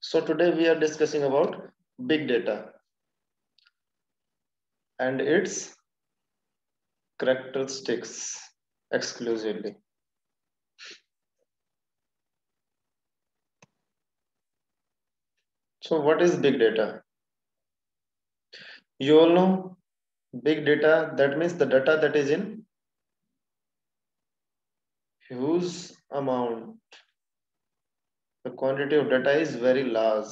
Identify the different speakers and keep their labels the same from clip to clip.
Speaker 1: So today we are discussing about big data and its characteristics exclusively. So what is big data? You all know big data, that means the data that is in huge amount. The quantity of data is very large.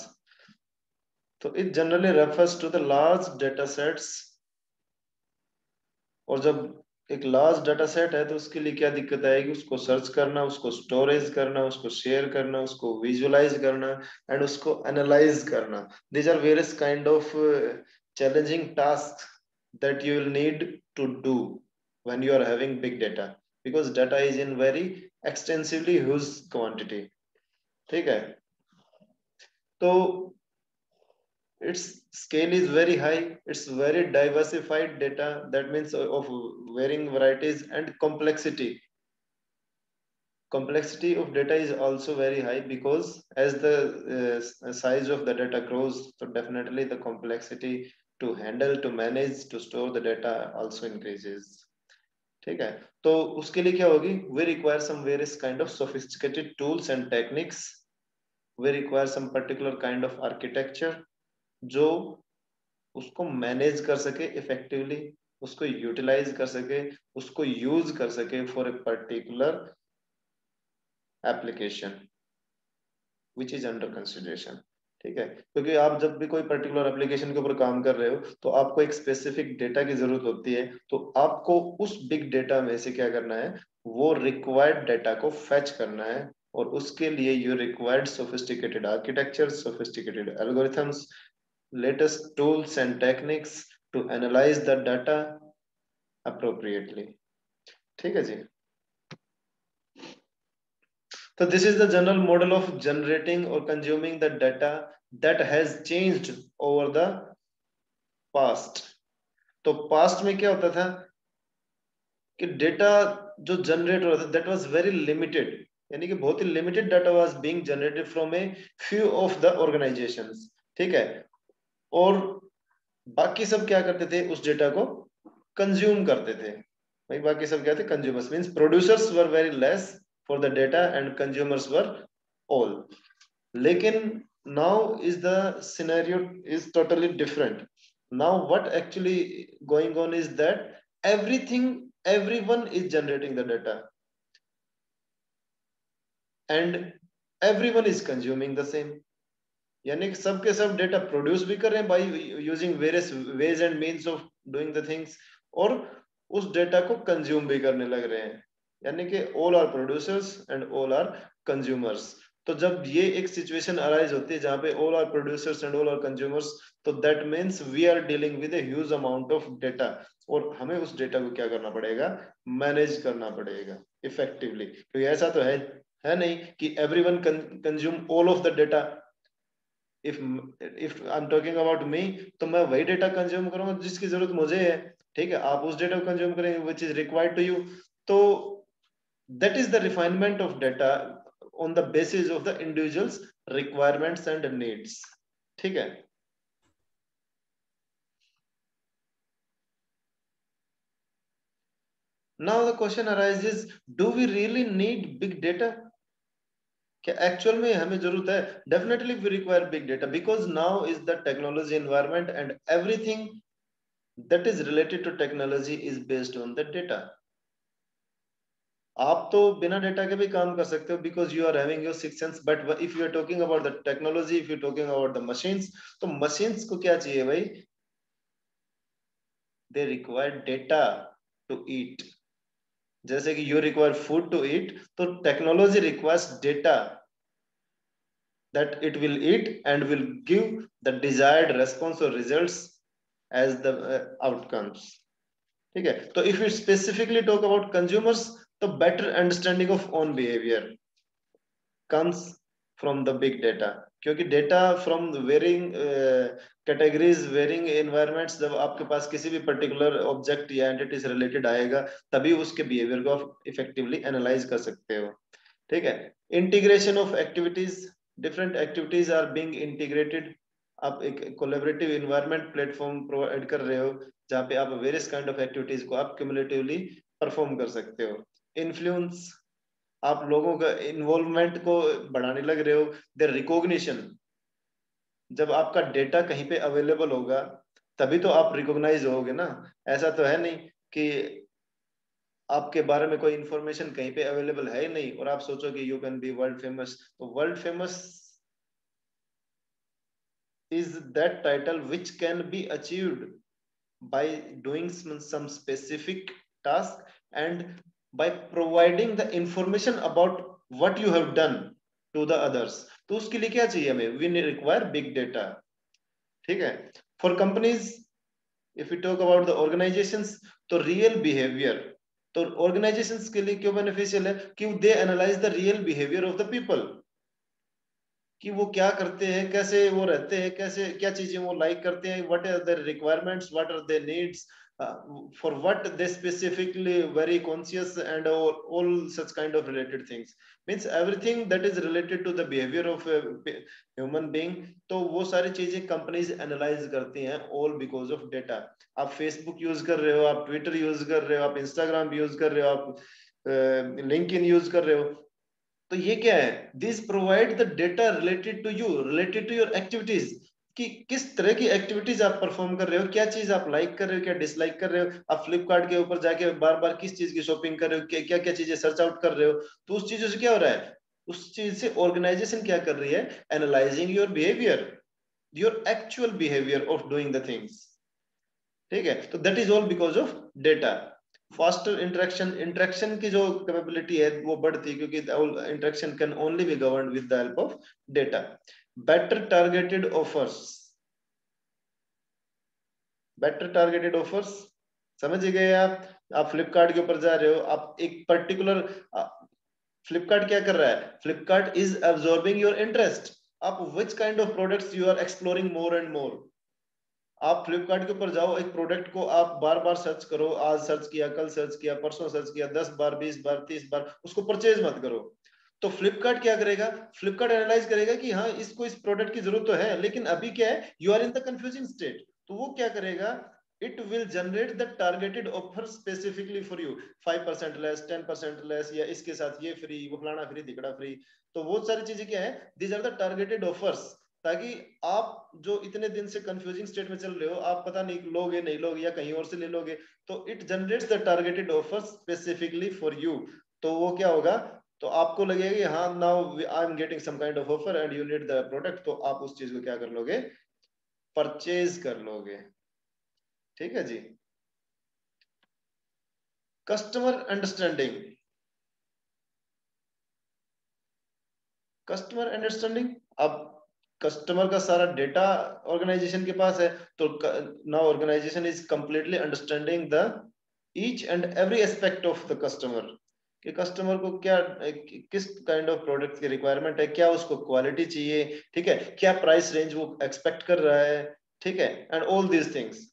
Speaker 1: So it generally refers to the large data sets और जब एक large data set है तो उसके लिए क्या दिक्कत आएगी उसको सर्च करना उसको स्टोरेज करना उसको शेयर करना उसको विजुअलाइज करना एंड उसको एनालाइज करना these are various kind of challenging task that you will need to do when you are having big data because data is in very extensively huge quantity ठीक है तो its scale is very high it's very diversified data that means of varying varieties and complexity complexity of data is also very high because as the uh, size of the data grows so definitely the complexity to handle to manage to store the data also increases ठीक है तो उसके लिए क्या होगी we require some various kind of sophisticated tools and techniques we require some particular kind of architecture, जो उसको manage कर सके इफेक्टिवली उसको यूटिलाइज कर सके, उसको यूज़ कर सके for a particular application which is under consideration ठीक है? क्योंकि आप जब भी कोई पर्टिकुलर एप्लीकेशन के ऊपर काम कर रहे हो तो आपको एक स्पेसिफिक डेटा की ज़रूरत होती है। तो आपको उस बिग डेटा में से क्या करना है? वो रिक्वायर्ड डेटा को फैच करना है। और उसके लिए you required sophisticated architecture sophisticated algorithms latest tools and techniques to analyse the data appropriately ठीक है जी? तो this is the general model of generating और consuming the data that has changed over the past तो past में क्या होता था? कि डेटा जो जनरेट हो रहा था दैट वाज वेरी लिमिटेड यानी कि बहुत ही limited data was being generated from a few of the organisations ठीक है? और बाकी सब क्या करते थे? उस डेटा को कंज्यूम करते थे। भाई, बाकी सब क्या थे? Consumers means producers were very less for the data and consumers were all लेकिन now is the scenario is totally different. Now what actually going on is that everything, everyone is generating the data. And everyone is consuming the same यानी कि सबके सब data produce भी कर रहे हैं by using various ways and means of doing the things और उस डेटा को कंज्यूम भी करने लग रहे हैं। यानी कि all are producers and all are consumers तो जब ये एक सिचुएशन अराइज होती है जहाँ पे all are producers and all are consumers तो that means we are dealing with huge amount of data और हमें उस डेटा को क्या करना पड़ेगा? मैनेज करना पड़ेगा इफेक्टिवली क्योंकि ऐसा तो है है नहीं कि everyone consume all of the data if if I am talking about me तो मैं वही डेटा कंज्यूम करूँगा जिसकी ज़रूरत मुझे है, ठीक है? आप उस डेटा को कंज्यूम करेंगे which is required to you तो that is the refinement of data on the basis of the individuals requirements and needs ठीक है? Now the question arises, do we really need big data? क्या actual में हमें ज़रूरत है definitely we require big data because now is the technology environment and everything that is related to technology is based on the data आप तो बिना data के भी काम कर सकते हो because you are having your six sense but if you are talking about the technology if you talking about the machines तो मशीन्स को क्या चाहिए भाई? They require data to eat जैसे कि you require food to eat तो technology requires data that it will eat and will give the desired response और result as the outcomes ठीक है? तो if you specifically talk about consumers तो better understanding of own behaviour comes from the big data. क्योंकि data from varying categories varying environments जब आपके पास किसी भी पर्टिकुलर ऑब्जेक्ट या एंटिटी से रिलेटेड आएगा, तभी उसके बिहेवियर को आप इफेक्टिवली एनालाइज कर सकते हो। ठीक है? Integration of activities different activities are being integrated. आप एक कोलेबरेटिव इन्वायरमेंट प्लेटफॉर्म प्रोवाइड कर रहे हो, जहाँ पे आप वेरियस काइंड ऑफ़ एक्टिविटीज़ को आप क्यूमुलेटिवली परफॉर्म कर सकते हो। इन्फ्लुएंस आप लोगों का इन्वॉल्वमेंट को बढ़ाने लग रहे हो देर रिकॉग्निशन जब आपका डेटा कहीं पे अवेलेबल होगा तभी तो आप रिकॉग्नाइज होगे ना। ऐसा तो है नहीं कि आपके बारे में कोई इंफॉर्मेशन कहीं पे अवेलेबल है ही नहीं और आप सोचो कि you can be world famous तो world famous is that title which can be achieved doing some, some specific task and by providing the information about what you have done to the others. तो उसके लिए क्या चाहिए हमें? We require big data ठीक है? For companies if you talk about the organisation तो real behaviour तो ऑर्गेनाइजेशन के लिए क्यों बेनिफिशियल है? कि they analyse the real behaviour of the people कि वो क्या करते हैं? कैसे वो रहते हैं? कैसे, क्या चीज़ें वो लाइक करते हैं? What are their requirements what are their needs for what they specifically very conscious and all, all such kind of related things means everything that is related to the behavior of a human being तो वो सारी चीज़ें companies analyse करती हैं all because of data आप Facebook use कर रहे हो आप ट्विटर यूज़ कर रहे हो आप इंस्टाग्राम यूज़ कर रहे हो आप लिंक इन यूज़ कर रहे हो तो ये क्या है this provide the data related to you related to your activities कि किस तरह की एक्टिविटीज़ आप परफॉर्म कर रहे हो, क्या चीज़ आप लाइक कर रहे हो, क्या डिसलाइक कर रहे हो, आप फ्लिपकार्ट के ऊपर जाके बार बार किस चीज़ की शॉपिंग कर रहे हो, क्या क्या क्या चीज़ें सर्च आउट कर रहे हो तो उस चीज़ों से क्या हो रहा है? उस चीज़ से ऑर्गेनाइजेशन क्या कर रही है? Analysing your behaviour your actual behaviour of doing the things ठीक है? तो that is all because of data faster interaction interaction की जो कैपेबिलिटी है, वो बढ़ती है क्योंकि interaction can only be govern with the help of data better targeted offers. Better targeted offers. समझ गए आप आप फ्लिपकार्ट के ऊपर जा रहे हो, आप एक पर्टिकुलर फ्लिपकार्ट क्या कर रहा है? Flipkart is absorbing your interest आप which kind of products you are exploring more and more आप फ्लिपकार्ट के ऊपर जाओ, एक प्रोडक्ट को आप बार बार सर्च करो, आज सर्च किया, कल सर्च किया, परसों सर्च किया, दस बार, बीस बार, तीस बार, उसको परचेज मत करो। तो फ्लिपकार्ट क्या करेगा? फ्लिपकार्ट एनालाइज करेगा कि हाँ इसको इस प्रोडक्ट की ज़रूरत तो है, लेकिन अभी क्या है? You are in the confusing state तो वो क्या करेगा? It will generate the targeted offer specifically for you five percent less ten percent less या इसके साथ ये फ्री वो फलाना फ्री दिखड़ा फ्री तो वो सारी चीज़ें क्या है? These are the targeted offers ताकि आप जो इतने दिन से कंफ्यूजिंग स्टेट में चल रहे हो, आप पता नहीं लोगे नहीं लोगे, या कहीं और से ले लोगे तो it generates the targeted offer specifically for you तो वो क्या होगा? तो आपको लगेगा हाँ now I am getting some kind of offer and you need the product तो आप उस चीज़ को क्या कर लोगे? परचेज कर लोगे। ठीक है जी? कस्टमर अंडरस्टैंडिंग कस्टमर अंडरस्टैंडिंग अब कस्टमर का सारा डेटा ऑर्गेनाइजेशन के पास है तो now organisation is completely understanding the each and every aspect of the customer कि कस्टमर को क्या किस काइंड ऑफ़ प्रोडक्ट की रिक्वायरमेंट है, क्या उसको क्वालिटी चाहिए, ठीक है? क्या प्राइस रेंज वो एक्सपेक्ट कर रहा है, ठीक है? एंड ऑल दीज थिंग्स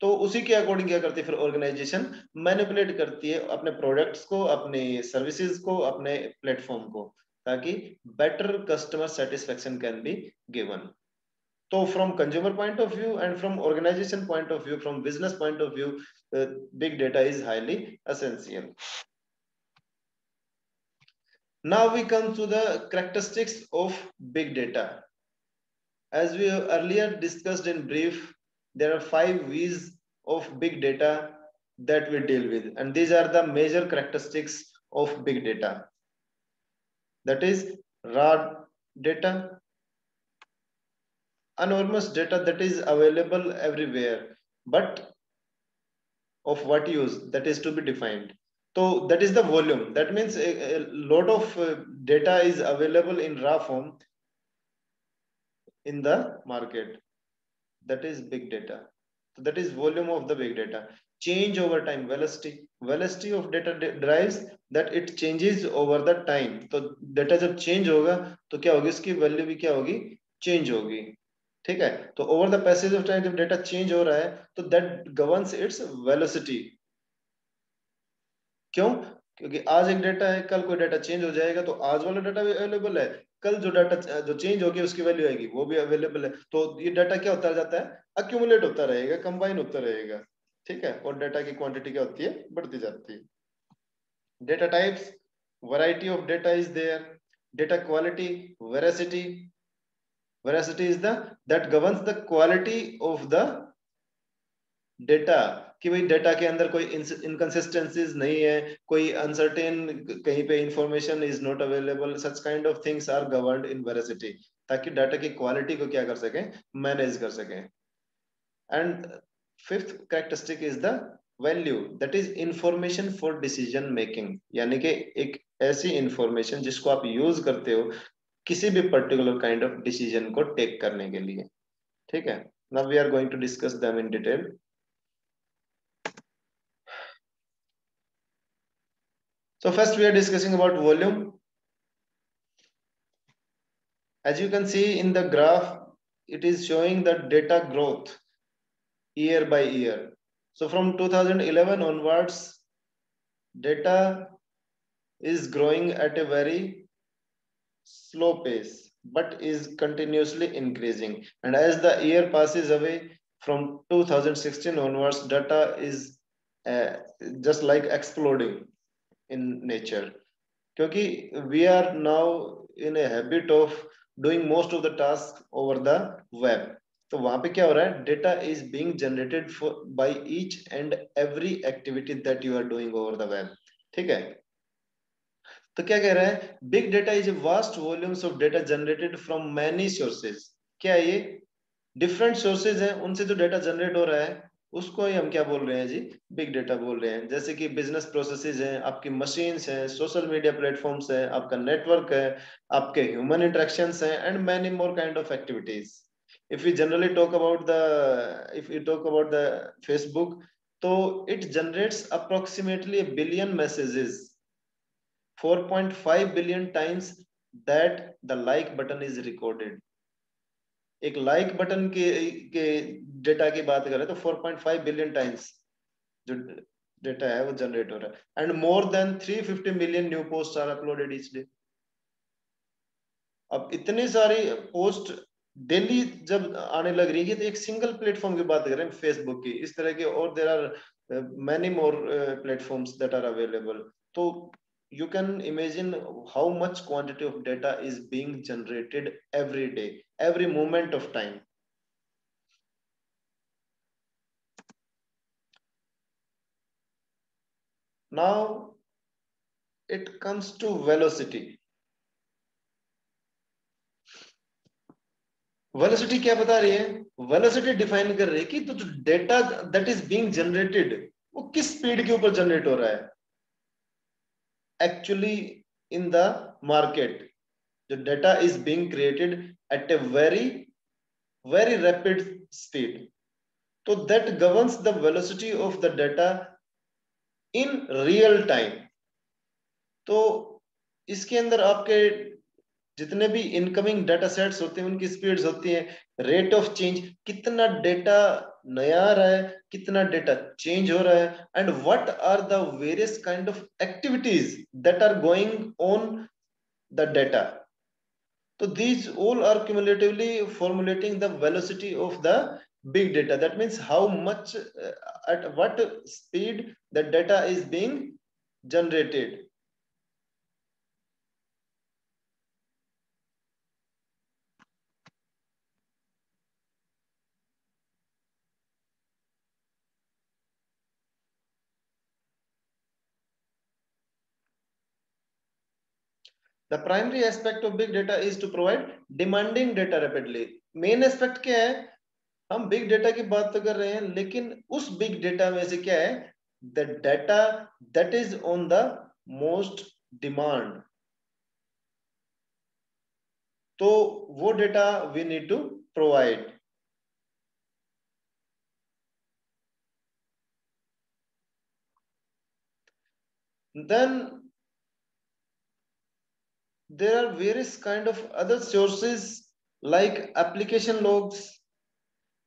Speaker 1: तो उसी के अकॉर्डिंग क्या करती है? फिर ऑर्गेनाइजेशन मैनिपुलेट करती है अपने प्रोडक्ट्स को, अपने सर्विसेज़ को, अपने प्लेटफॉर्म को, ताकि better customer satisfaction can be given तो from consumer point of view and from organisation point of view from business point of view big data is highly essential Now we come to the characteristics of big data. As we earlier discussed in brief, there are five V's of big data that we deal with. And these are the major characteristics of big data. That is raw data, enormous data that is available everywhere, but of what use that is to be defined. So that is the volume. That means a, a lot of uh, data is available in raw form in the market. That is big data. So that is volume of the big data. Change over time, velocity. Velocity of data drives that it changes over the time. तो data जब change होगा तो क्या होगी इसकी value भी क्या होगी change होगी ठीक है तो over the passage of time जब data change हो रहा है तो that governs its velocity क्यों? क्योंकि आज एक डाटा है, कल कोई डाटा चेंज हो जाएगा तो आज वाला डेटा भी अवेलेबल है। कल जो डाटा जो चेंज होगी, उसकी वैल्यू आएगी, वो भी अवेलेबल है। तो ये डाटा क्या होता जाता है? अक्यूमुलेट होता रहेगा कंबाइन होता रहेगा। ठीक है? और डाटा की क्वांटिटी क्या होती है? बढ़ती जाती है। Data types variety of data is there data quality veracity veracity is the that governs the quality of the data कि भाई डेटा के अंदर कोई इनकंसिस्टेंसीज नहीं है, कोई अनसर्टेन कहीं पे information is not available such kind of things are governed in veracity ताकि डाटा की क्वालिटी को क्या कर सकें? मैनेज कर सकें। And fifth characteristic is the value that is information for decision making यानी कि एक ऐसी इंफॉर्मेशन जिसको आप यूज़ करते हो किसी भी पर्टिकुलर काइंड ऑफ़ डिसीज़न को टेक करने के लिए। ठीक है? Now we are going to discuss them in detail So first we are discussing about volume. As you can see in the graph, it is showing the data growth year by year. So from 2011 onwards, data is growing at a very slow pace, but is continuously increasing. And as the year passes away from 2016 onwards, data is uh, just like exploding in nature. क्योंकि we are now in a habit of doing most of the tasks over the web. तो वहाँ पे क्या हो रहा है? Data is being generated by each and every activity that you are doing over the web ठीक है? तो क्या कह रहा है? Big data is vast volumes of data generated from many sources क्या ये? डिफरेंट सोर्सेज हैं, उनसे जो डेटा जनरेट हो रहा है। उसको ही हम क्या बोल रहे हैं जी? बिग डेटा बोल रहे हैं। जैसे कि बिज़नेस प्रोसेस हैं, आपकी मशीन है सोशल मीडिया प्लेटफॉर्म हैं, आपका नेटवर्क है, आपके ह्यूमन इंट्रेक्शंस है and many more kind of activities if you generally talk about the if you talk about the Facebook तो it generates approximately billion messages 4.5 billion times that the like button is recorded एक like button के के data की बात करें तो 4.5 billion times जो data है वो जनरेट हो रहा है। And more than 350 million new post are uploaded each day अब इतनी सारी पोस्ट डेली जब आने लग रही है तो एक सिंगल प्लेटफॉर्म की बात करें फेसबुक की। इस तरह के और there are many more platforms that are available तो you can imagine how much quantity of data is being generated every day, every moment of time. Now it comes to velocity. Velocity क्या बता रही है velocity define कर रही है कि तो जो data that is being generated वो किस स्पीड के ऊपर जनरेट हो रहा है actually in the market the data is being created at a very very rapid speed. so that governs the velocity of the data in real time. तो इसके अंदर आपके जितने भी इनकमिंग डाटा सेट्स होते हैं, उनकी स्पीड्स होती है रेट ऑफ़ चेंज कितना डेटा नया आ रहा है, कितना डेटा चेंज हो रहा है and what are the various kind of activities that are going on the data so these all are cumulatively formulating the velocity of the big data. That means how much uh, at what speed the data is being generated The primary aspect of big data is to provide demanding data rapidly. Main aspect क्या है हम big data की बात तो कर रहे हैं लेकिन उस big data में से क्या है the data that is on the most demand. तो वो data we need to provide. Then there are various kind of other sources like application logs,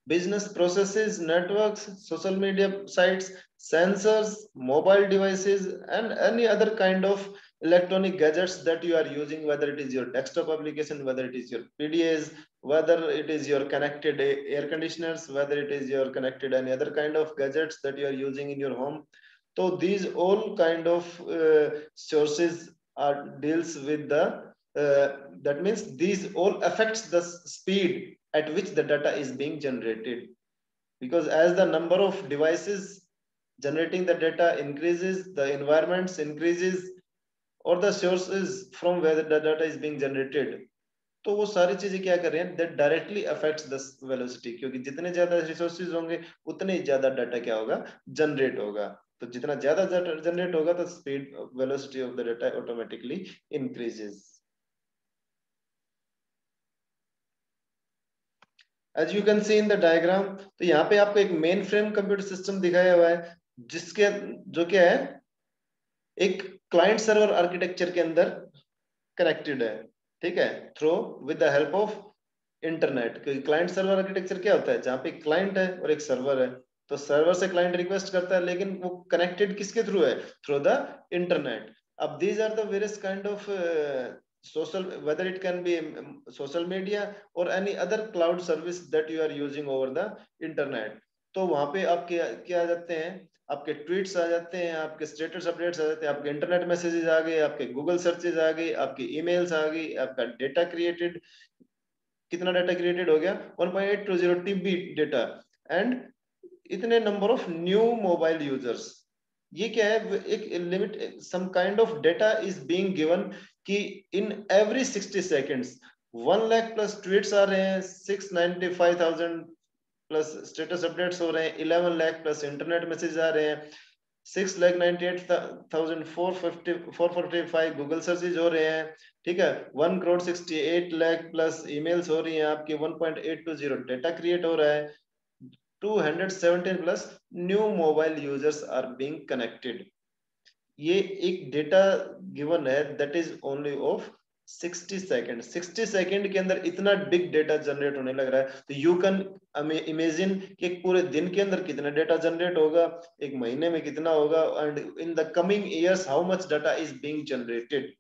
Speaker 1: business processes, networks, social media sites, sensors, mobile devices, and any other kind of electronic gadgets that you are using, whether it is your desktop application, whether it is your PDAs, whether it is your connected air conditioners, whether it is your connected any other kind of gadgets that you are using in your home. So these all kind of uh, sources deals with the uh, that means these all affects the speed at which the data is being generated because as the number of devices generating the data increases the environments increases or the sources from where the data is being generated तो वो सारी चीज़ें क्या कर रहे हैं that directly affects the velocity क्योंकि जितने ज़्यादा रिसोर्सेज होंगे उतने ज़्यादा डाटा क्या होगा जनरेट होगा तो जितना ज़्यादा जनरेट होगा तो speed velocity of the data automatically increases as you can see in the diagram तो यहाँ पे आपको एक मेन फ्रेम कंप्यूटर सिस्टम दिखाया हुआ है, जिसके जो क्या है, एक क्लाइंट सर्वर आर्किटेक्चर के अंदर कनेक्टेड है, ठीक है through with the help of internet क्योंकि क्लाइंट सर्वर आर्किटेक्चर क्या होता है, जहाँ पे क्लाइंट है और एक सर्वर है। तो सर्वर से क्लाइंट रिक्वेस्ट करता है, लेकिन वो कनेक्टेड किसके थ्रू है? थ्रू द इंटरनेट अब these are the various kind of social, whether it can be social media or any other cloud service that you are using over the internet. तो वहाँ पे आप क्या आ जाते हैं? आपके ट्वीट्स आ जाते हैं, आपके स्टेटस अपडेट्स आ जाते हैं, आपके इंटरनेट मैसेजेस आ गए, आपके गूगल सर्चेज आ गए, आपकी ईमेल्स आ गई आपका डेटा क्रिएटेड कितना डेटा क्रिएटेड हो गया? 1.820 टीबी डेटा एंड इतने number of new mobile users ये क्या है? एक limit some kind of data is being given कि in every 60 seconds 1 lakh plus tweets आ रहे हैं 695,000 प्लस स्टेटस अपडेट्स हो रहे हैं eleven lakh plus internet message आ रहे हैं six lakh ninety eight thousand four fifty four forty five Google searches हो रहे हैं ठीक है? One crore sixty eight lakh plus emails हो रही हैं आपके one point eight two zero data create हो रहा है two hundred seventeen plus new mobile users are being connected ये एक डेटा गिवन है that is only of 60 second 60 second के अंदर इतना बिग डेटा जनरेट होने लग रहा है तो यू कैन इमेजिन कि पूरे दिन के अंदर कितना डेटा जनरेट होगा, एक महीने में कितना होगा and in the coming years how much data is being generated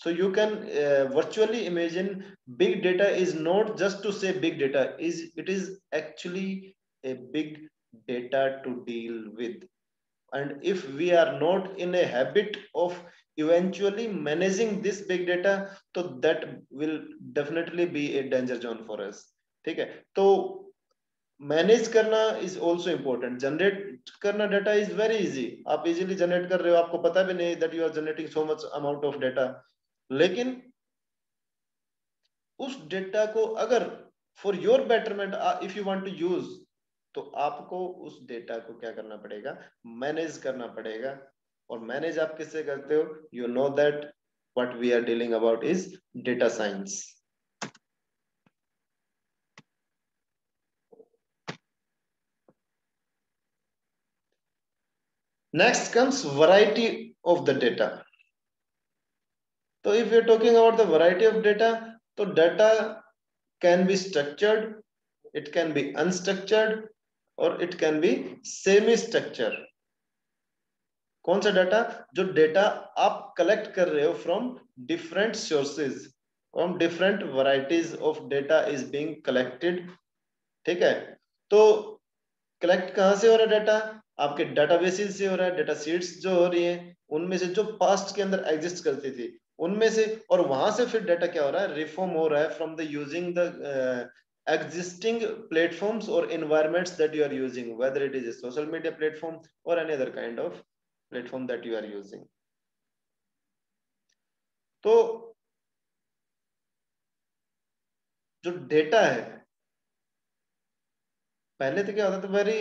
Speaker 1: so you can uh, virtually imagine big data is not just to say big data is it is actually a big data to deal with and if we are not in a habit of eventually managing this big data so that will definitely be a danger zone for us ठीक है तो manage करना is also important generate करना data is very easy आप easily generate कर रहे हो आपको पता भी नहीं that you are generating so much amount of data लेकिन उस डेटा को अगर for your betterment if you want to use तो आपको उस डेटा को क्या करना पड़ेगा? मैनेज करना पड़ेगा। और मैनेज आप किससे करते हो? You know that what we are dealing about is data science. Next comes variety of the data. If we are talking about the variety of data so data can be structured, it can be unstructured or it can be semi structured कौन सा data जो data आप collect कर रहे हो from different sources from different varieties of data is being collected ठीक है? तो कलेक्ट कहाँ से हो रहा है डाटा आपके डाटाबेसेस से हो रहा है डेटा सीट्स जो हो रही है, उनमें से जो पास्ट के अंदर एग्जिस्ट करती थी उनमें से, और वहाँ से फिर डेटा क्या हो रहा है? रिफॉर्म हो रहा है from the using the existing platforms और environments that you are using whether it is a social media platform और any other kind of platform that you are using तो जो डेटा है, पहले तो क्या होता था वेरी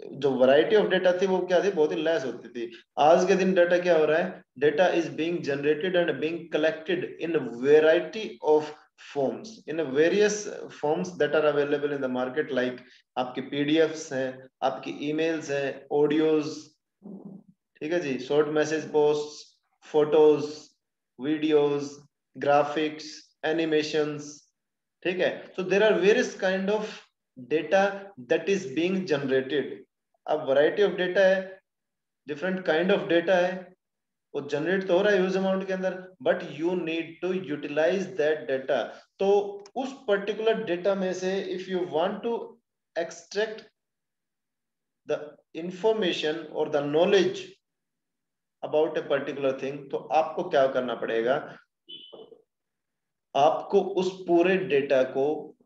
Speaker 1: जो वैरायटी ऑफ़ डेटा थी, वो क्या थी? बहुत ही लेस होती थी। आज के दिन डेटा क्या हो रहा है? Data is being generated and being collected in variety of forms in various forms that are available in the market like आपके पीडीएफ्स हैं, आपकी ईमेल्स हैं ऑडियोज ठीक है जी? Short message post photos videos graphics animations ठीक है? So there are various kind of data that is being generated. अब variety of data है डिफरेंट काइंड ऑफ़ डेटा है, वो जनरेट तो हो रहा है ह्यूज अमाउंट के अंदर but you need to utilize that data तो उस पर्टिकुलर डेटा में से if you want to extract the information और the knowledge about a particular thing तो आपको क्या करना पड़ेगा? आपको उस पूरे डेटा को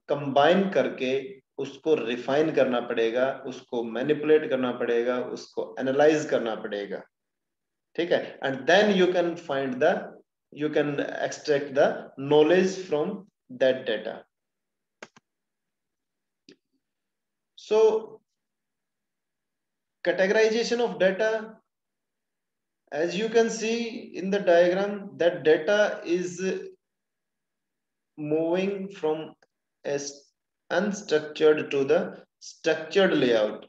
Speaker 1: कंबाइन करके उसको रिफाइन करना पड़ेगा, उसको मैनिपुलेट करना पड़ेगा, उसको एनालाइज करना पड़ेगा। ठीक है? And then you can find the you can extract the knowledge from that data so categorization of data, as you can see in the diagram, that data is moving from a unstructured to the structured layout.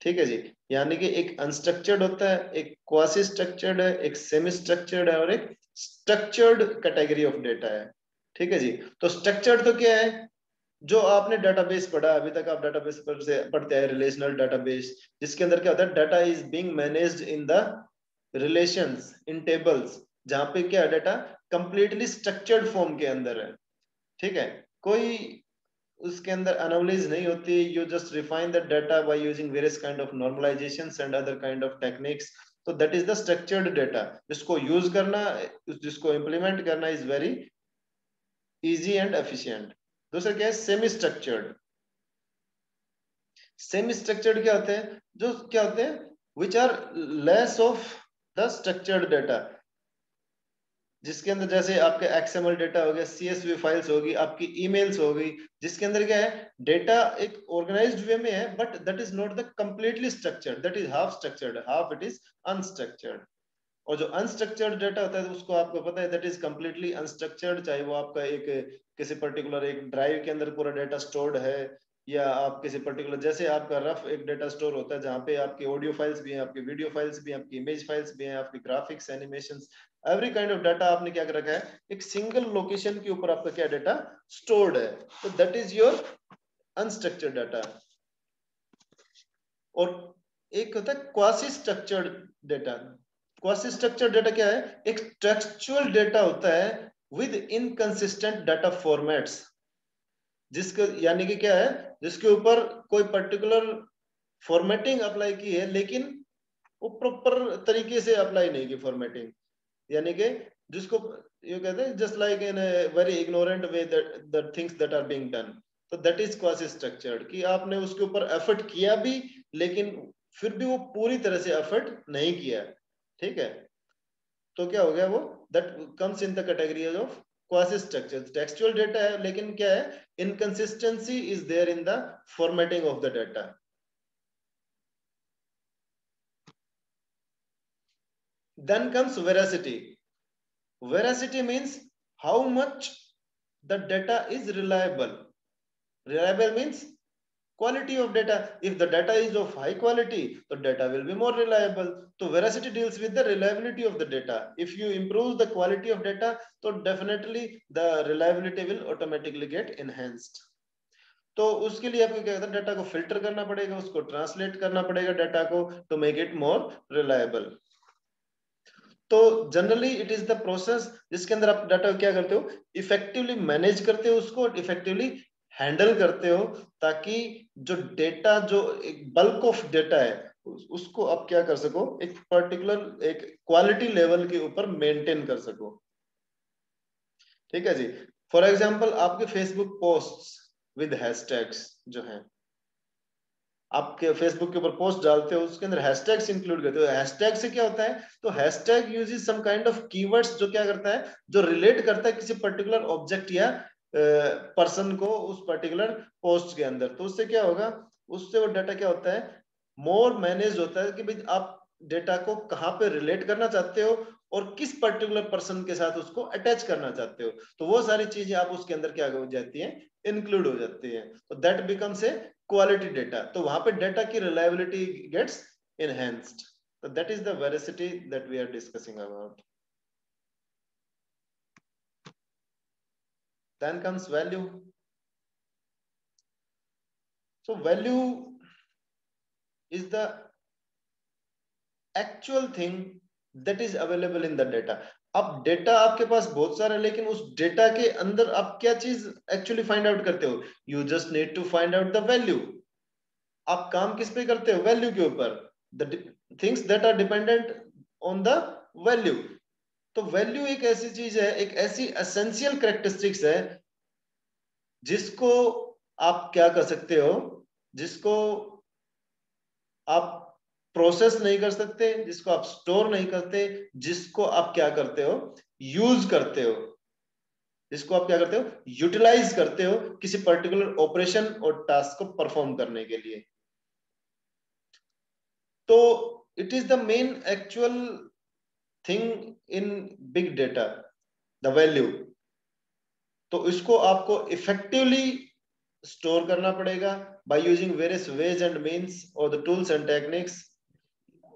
Speaker 1: ठीक है जी? यानी कि एक unstructured होता है, एक quasi structured है, एक सेमी स्ट्रक्चर्ड है और एक स्ट्रक्चर्ड कैटेगरी ऑफ़ डेटा है। ठीक है जी? तो स्ट्रक्चर्ड तो क्या है? जो आपने डेटाबेस पढ़ा, अभी तक आप डेटाबेस पर से पढ़ते हैं रिलेशनल डाटाबेस जिसके अंदर क्या होता है? Data is being managed in the relations in tables जहाँ पे क्या डाटा कंप्लीटली स्ट्रक्चर्ड फॉर्म के अंदर है। ठीक है? कोई उसके अंदर एनालिज नहीं होती you just refine the data by using various kind of normalizations and other kind of techniques तो that is the structured data जिसको यूज़ करना, जिसको इंप्लीमेंट करना is very easy and efficient दूसरा क्या है? सेमी स्ट्रक्चर्ड सेमी स्ट्रक्चर्ड क्या होते हैं? जो क्या होते हैं? Which are less of the structured data जिसके अंदर जैसे आपके एक्सएमएल डेटा हो गया सीएसवी फाइल्स होगी, आपकी ईमेल्स होगी, जिसके अंदर क्या है डेटा एक ऑर्गेनाइज्ड वे में है but that is not the completely structured that is half structured half it is unstructured और जो अनस्ट्रक्चर्ड डेटा होता है तो उसको आपको पता है दैट इज़ कंप्लीटली अनस्ट्रक्चर्ड चाहे वो आपका एक, किसी पर्टिकुलर एक ड्राइव के अंदर पूरा डेटा स्टोर्ड है, या आप किसी पर्टिकुलर जैसे आपका रफ एक डेटा स्टोर होता है, जहाँ पे आपके ऑडियो फाइल्स भी हैं, आपकी वीडियो फाइल्स भी हैं, आपकी इमेज फाइल्स भी हैं, आपकी graphics animation every kind of data आपने क्या कर रखा है? एक सिंगल लोकेशन के ऊपर आपका क्या डाटा स्टोर्ड है। तो that is your unstructured data और एक होता है quasi structured data quasi structured data क्या है? एक टेक्सचुअल डेटा होता है विद इनकंसिस्टेंट डाटा फॉर्मेट्स जिसके, यानी कि क्या है? जिसके ऊपर कोई पर्टिकुलर फॉर्मेटिंग अप्लाई की है, लेकिन वो प्रॉपर तरीके से अप्लाई नहीं की फॉर्मेटिंग यानी कि जिसको, ये कहते हैं just like in very ignorant way things that are being done तो दैट इज़ क्वासी स्ट्रक्चर्ड कि आपने उसके ऊपर एफर्ट किया भी, लेकिन फिर भी वो पूरी तरह से एफर्ट नहीं किया ठीक है? तो क्या हो गया वो? That comes in the category of quasi structure textual data है, लेकिन क्या है? Inconsistency is there in the formatting of the data then comes veracity veracity means how much the data is reliable reliable means quality of data if the data is of high quality the data will be more reliable so veracity deals with the reliability of the data if you improve the quality of data so definitely the reliability will automatically get enhanced तो उसके लिए आपको क्या data को filter करना पड़ेगा उसको translate करना पड़ेगा डाटा को to make it more reliable तो generally it is the process जिसके अंदर आप डाटा क्या करते हो? इफेक्टिवली मैनेज करते हो उसको इफेक्टिवली हैंडल करते हो ताकि जो डेटा जो एक बल्क ऑफ़ डेटा है उसको आप क्या कर सको? एक पर्टिकुलर एक क्वालिटी लेवल के ऊपर मेंटेन कर सको। ठीक है जी? फॉर एग्जांपल आपके फेसबुक पोस्ट्स विद हैशटैग्स जो हैं आपके फेसबुक के ऊपर पोस्ट डालते हो, उसके अंदर हैशटैग्स इंक्लूड करते हो। हैशटैग से क्या होता है? तो hashtag uses some kind of keywords जो क्या करता है? जो रिलेट करता है किसी पर्टिकुलर ऑब्जेक्ट या पर्सन को उस पर्टिकुलर पोस्ट के अंदर। तो उससे क्या होगा? उससे वो डाटा क्या होता है? मोर मैनेज होता है कि भाई आप डेटा को कहाँ पे रिलेट करना चाहते हो और किस पर्टिकुलर पर्सन के साथ उसको अटैच करना चाहते हो। तो वो सारी चीज़ें आप उसके अंदर क्या हो जाती है? इंक्लूड हो जाती है। तो that becomes a quality data तो वहाँ पे डेटा की reliability gets enhanced so that is the veracity that we are discussing about then comes value so value is the actual thing that is available in the data अब data आपके पास बहुत सारा है, लेकिन उस डेटा के अंदर आप क्या चीज़ एक्चुअली फाइंड आउट करते हो? You just need to find out the value आप काम किस पे करते हो? वैल्यू के ऊपर. Things that are dependent on the value तो वैल्यू एक ऐसी चीज़ है, एक ऐसी एसेंशियल करेक्टरिस्टिक्स है, जिसको आप क्या कर सकते हो? जिसको आप प्रोसेस नहीं कर सकते, जिसको आप स्टोर नहीं करते, जिसको आप क्या करते हो? यूज़ करते हो। जिसको आप क्या करते हो? यूटिलाइज करते हो किसी पर्टिकुलर ऑपरेशन और टास्क को परफॉर्म करने के लिए। तो it is the main actual thing in big data, the value. तो इसको आपको इफेक्टिवली स्टोर करना पड़ेगा by using various ways and means और द टूल्स एंड टेक्निक्स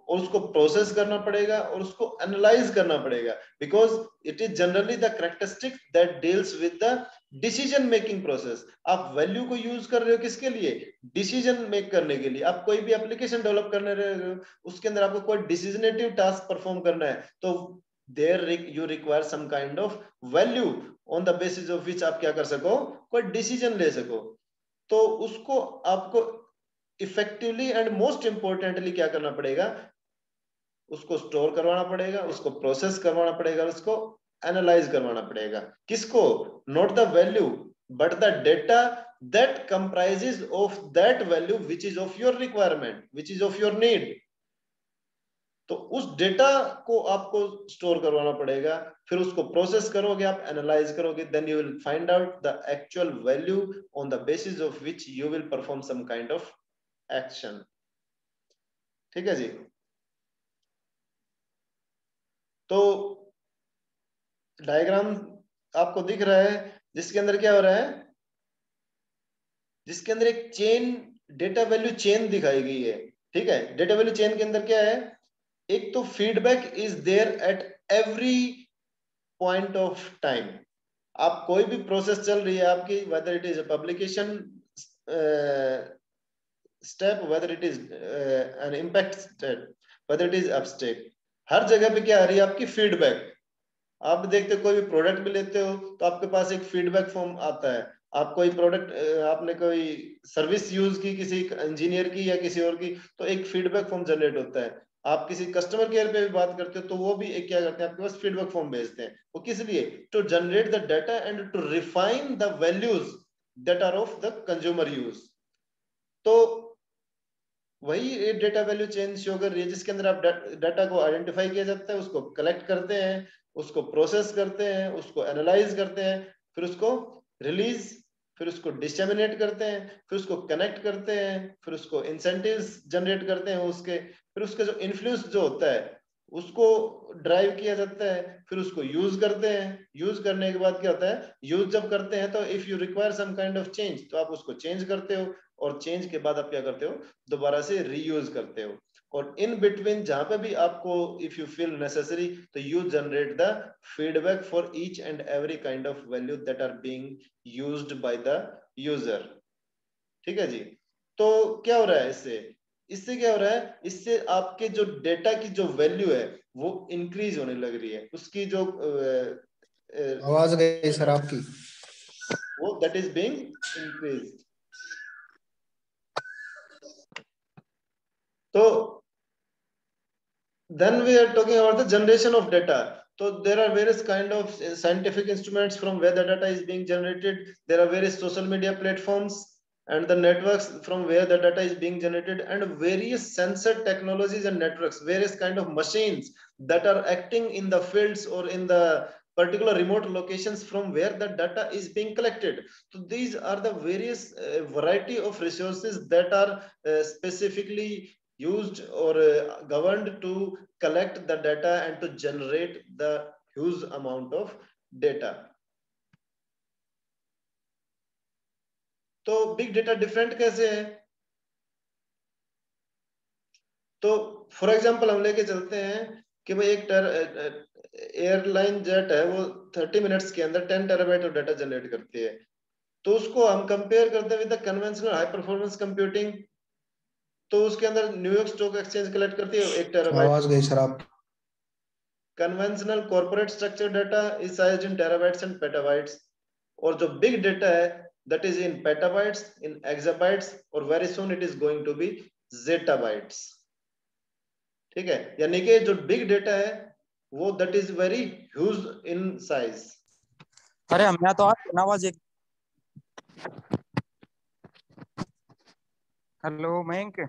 Speaker 1: और उसको प्रोसेस करना पड़ेगा और उसको एनालाइज करना पड़ेगा। Because it is generally the characteristic that deals with the decision making process आप वैल्यू को यूज़ कर रहे हो किसके लिए? डिसीज़न मेक करने के लिए। आप कोई भी एप्लीकेशन डेवलप करने रहे हो, उसके अंदर आपको कोई डिसीजनेटिव टास्क परफॉर्म करना है तो there you require some kind of value on the basis of which आप क्या कर सको? कोई डिसीज़न ले सको। तो उसको आपको इफेक्टिवली एंड मोस्ट इंपॉर्टेंटली क्या करना पड़ेगा? उसको स्टोर करवाना पड़ेगा, उसको प्रोसेस करवाना पड़ेगा उसको एनालाइज करवाना पड़ेगा। किसको? Not the value but the data that comprises of that value which is of your requirement which is of your need तो उस डेटा को आपको स्टोर करवाना पड़ेगा, फिर उसको प्रोसेस करोगे, आप एनालाइज करोगे then you will find out the actual value on the basis of which you will perform some kind of action ठीक है जी? तो डायग्राम आपको दिख रहा है, जिसके अंदर क्या हो रहा है? जिसके अंदर एक चेन डेटा वैल्यू चेन दिखाई गई है, ठीक है? डेटा वैल्यू चेन के अंदर क्या है? एक तो feedback is there at every point of time आप कोई भी प्रोसेस चल रही है आपकी whether it is publication step whether it is an impact step whether it is up step हर जगह पे क्या आ रही है आपकी फीडबैक आप देखते कोई भी प्रोडक्ट भी लेते हो तो आपके पास एक फीडबैक फॉर्म आता है। आप कोई प्रोडक्ट आपने कोई सर्विस यूज़ की किसी इंजीनियर की या किसी और की तो एक फीडबैक फॉर्म जनरेट होता है। आप किसी कस्टमर केयर पे भी बात करते हो तो वो भी एक क्या करते हैं, आपके पास फीडबैक फॉर्म भेजते हैं। वो किस लिए? To generate the data and to refine the values that are of the consumer use तो वही डेटा वैल्यू चेन शो कर रही है, जिसके अंदर आप डाटा को आइडेंटिफाई किया जाता है, उसको कलेक्ट करते हैं, उसको प्रोसेस करते हैं, उसको एनालाइज करते हैं, फिर उसको रिलीज़ फिर उसको डिस्टेमिनेट करते हैं, फिर उसको कनेक्ट करते हैं, फिर उसको इंसेंटिव्स जनरेट करते हैं उसके, फिर उसका जो इन्फ्लुएंस जो होता है, उसको ड्राइव किया जाता है, फिर उसको यूज़ करते हैं। यूज़ करने के बाद क्या होता है? यूज़ जब करते हैं तो if you require some kind of change तो आप उसको चेंज करते हो। और चेंज के बाद आप क्या करते हो? दोबारा से रीयूज करते हो। और इन बिटवीन जहाँ पे भी आपको इफ़ यू फील नेसेसरी तो you generate the feedback for each and every kind of value that are being used by the user ठीक है जी? तो क्या हो रहा है इससे? इससे क्या हो रहा है? इससे आपके जो डेटा की जो वैल्यू है वो इंक्रीज होने लग रही है। उसकी जो
Speaker 2: आवाज़ गई सर आपकी।
Speaker 1: वो दैट इज़ बीइंग इंक्रीज तो then we are talking about the generation of data. so there are various kind of scientific instruments from where the data is being generated. There are various social media platforms and the networks from where the data is being generated and various sensor technologies and networks various kind of machines that are acting in the fields or in the particular remote locations from where the data is being collected. So these are the various uh, variety of resources that are uh, specifically used or uh, governed to collect the data and to generate the huge amount of data. तो big data different कैसे है तो for example हम लेके चलते हैं कि भाई एक एयरलाइन जेट है वो 30 मिनट्स के अंदर 10 टेराबाइट ऑफ़ डाटा जनरेट करती है तो उसको हम कंपेयर करते हैं with the conventional high performance computing तो उसके अंदर न्यूयॉर्क स्टॉक एक्सचेंज कलेक्ट करती है एक टेराबाइट
Speaker 2: आवाज़ गई सर आप
Speaker 1: conventional corporate structure data is sized in terabytes and petabytes और जो बिग डेटा है that is in petabytes in exabytes और very soon it is going to be zettabytes ठीक है? यानी कि जो बिग डेटा है वो that is very huge in size
Speaker 3: अरे हम तो आवाज़ एक हेलो मयंक